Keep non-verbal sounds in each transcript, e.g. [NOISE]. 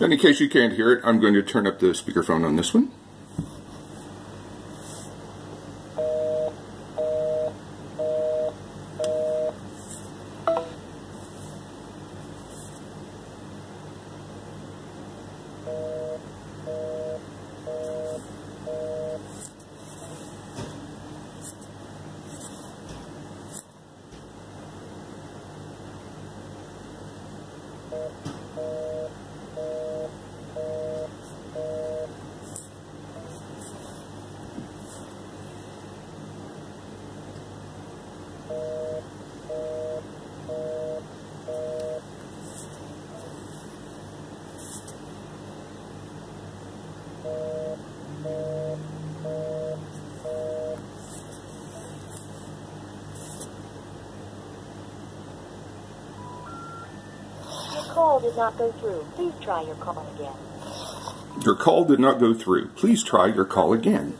And in case you can't hear it, I'm going to turn up the speakerphone on this one. Your call did not go through. Please try your call again. Your call did not go through. Please try your call again.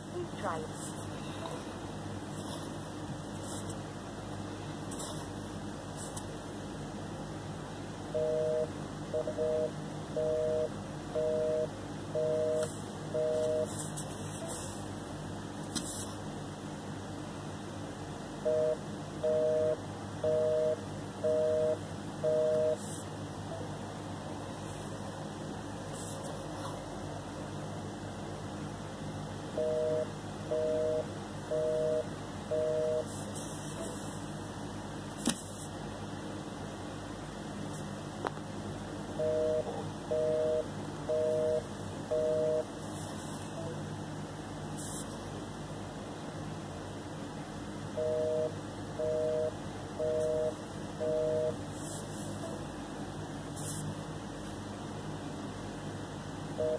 Please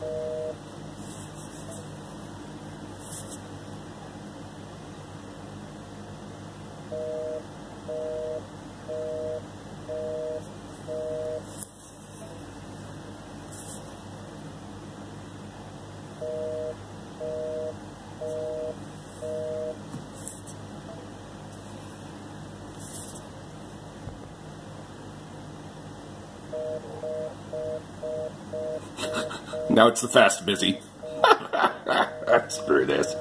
try. Now it's the fast busy. [LAUGHS] Screw this.